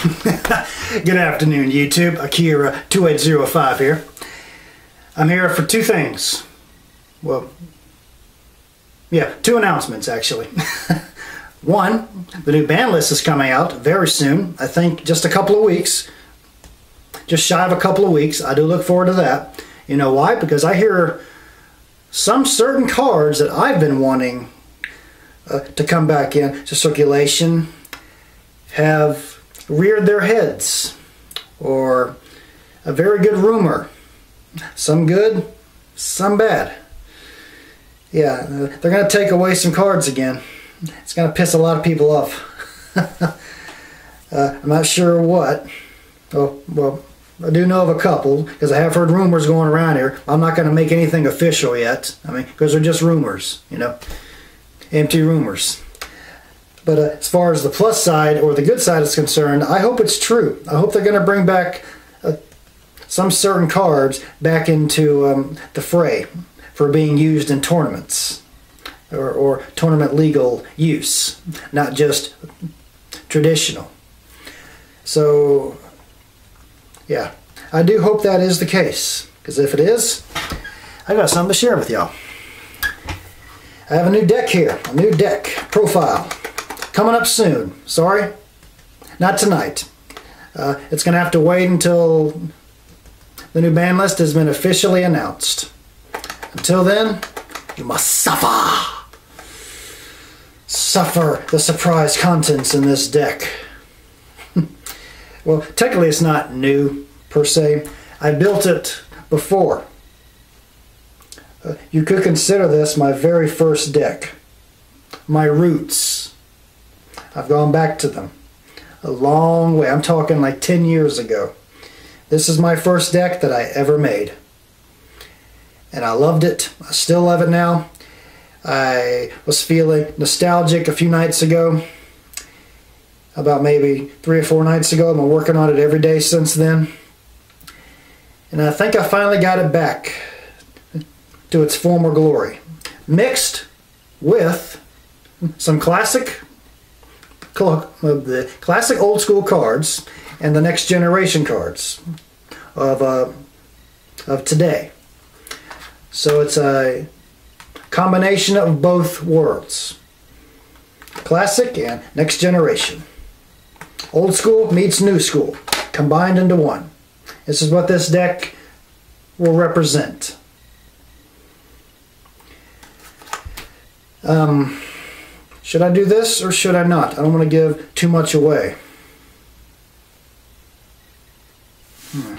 Good afternoon, YouTube. Akira2805 here. I'm here for two things. Well, yeah, two announcements actually. One, the new banned list is coming out very soon. I think just a couple of weeks. Just shy of a couple of weeks. I do look forward to that. You know why? Because I hear some certain cards that I've been wanting uh, to come back into circulation have reared their heads or a very good rumor some good some bad yeah they're going to take away some cards again it's going to piss a lot of people off uh, i'm not sure what oh well I do know of a couple because I have heard rumors going around here. I'm not going to make anything official yet. I mean, because they're just rumors, you know, empty rumors. But uh, as far as the plus side or the good side is concerned, I hope it's true. I hope they're going to bring back uh, some certain cards back into um, the fray for being used in tournaments or, or tournament legal use, not just traditional. So, yeah, I do hope that is the case because if it is, I got something to share with y'all. I have a new deck here, a new deck profile coming up soon. Sorry, not tonight. Uh, it's going to have to wait until the new banned list has been officially announced. Until then, you must suffer. Suffer the surprise contents in this deck. well, technically it's not new per se. I built it before. Uh, you could consider this my very first deck. My roots. I've gone back to them. A long way. I'm talking like 10 years ago. This is my first deck that I ever made. And I loved it. I still love it now. I was feeling nostalgic a few nights ago. About maybe three or four nights ago. I've been working on it every day since then. And I think I finally got it back to its former glory. Mixed with some classic the classic old school cards and the next generation cards of, uh, of today. So it's a combination of both worlds. Classic and next generation. Old school meets new school, combined into one. This is what this deck will represent. Um, should I do this or should I not? I don't want to give too much away. Hmm.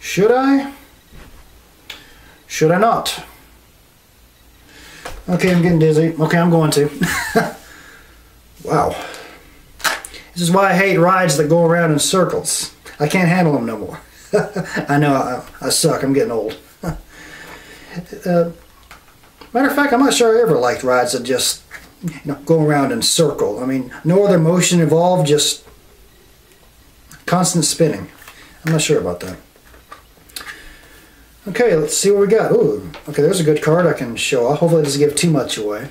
Should I? Should I not? Okay, I'm getting dizzy. Okay, I'm going to. wow. This is why I hate rides that go around in circles. I can't handle them no more. I know I, I, suck. I'm getting old. uh, matter of fact, I'm not sure I ever liked rides that just you know go around in circle. I mean, no other motion involved, just constant spinning. I'm not sure about that. Okay, let's see what we got. Ooh, okay, there's a good card I can show off. Hopefully it doesn't give too much away.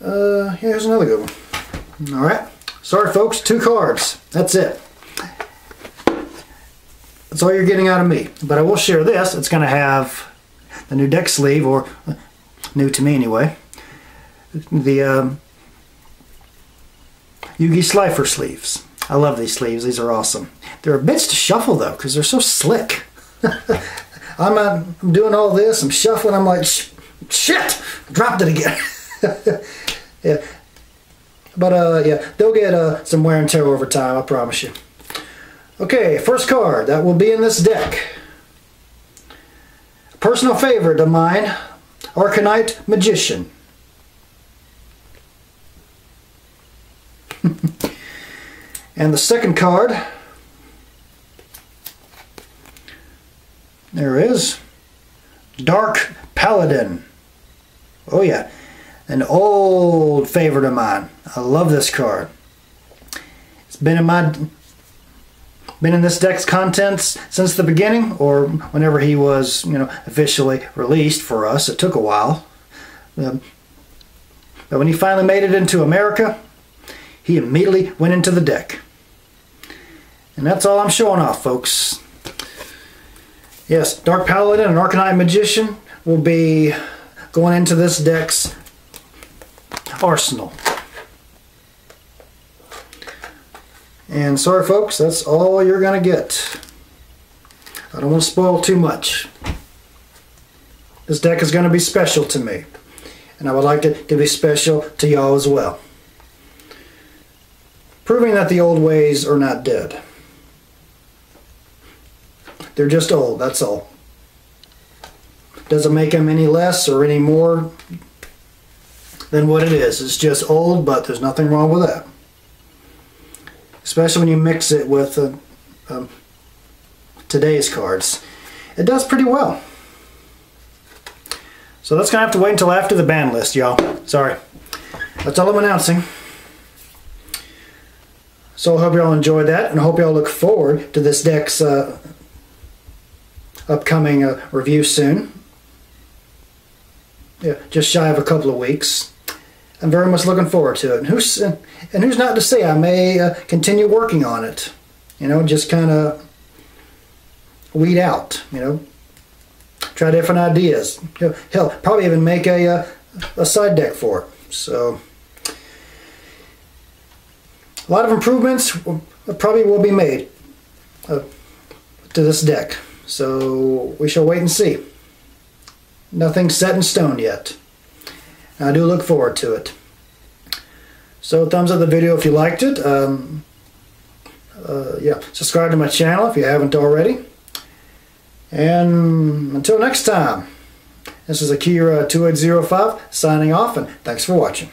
Uh, here's another good one. All right. Sorry, folks. Two cards. That's it. That's all you're getting out of me. But I will share this. It's going to have the new deck sleeve, or new to me anyway. The um, Yugi Slifer sleeves. I love these sleeves. These are awesome. They're bits to shuffle though, because they're so slick. I'm, uh, I'm doing all this. I'm shuffling. I'm like, shit, dropped it again. yeah, but uh, yeah, they'll get uh, some wear and tear over time, I promise you. Okay, first card that will be in this deck. Personal favorite of mine, Arcanite Magician. and the second card, there is Dark Paladin. Oh yeah, an old favorite of mine. I love this card. It's been in my been in this deck's contents since the beginning or whenever he was, you know, officially released for us. It took a while. Um, but when he finally made it into America, he immediately went into the deck. And that's all I'm showing off, folks. Yes, Dark Paladin and Arcanite Magician will be going into this deck's arsenal. And sorry folks, that's all you're going to get. I don't want to spoil too much. This deck is going to be special to me. And I would like it to be special to y'all as well. Proving that the old ways are not dead. They're just old, that's all. Doesn't make them any less or any more than what it is. It's just old, but there's nothing wrong with that. Especially when you mix it with uh, um, today's cards. It does pretty well. So that's going to have to wait until after the ban list, y'all. Sorry. That's all I'm announcing. So I hope y'all enjoyed that, and I hope y'all look forward to this deck's uh, upcoming uh, review soon. Yeah, just shy of a couple of weeks. I'm very much looking forward to it. And who's, and who's not to say I may uh, continue working on it. You know, just kind of weed out, you know, try different ideas. Hell, probably even make a, a, uh, a side deck for it. So, a lot of improvements probably will be made uh, to this deck. So, we shall wait and see. Nothing's set in stone yet. I do look forward to it. So, thumbs up the video if you liked it. Um, uh, yeah, subscribe to my channel if you haven't already. And until next time, this is Akira2805 signing off and thanks for watching.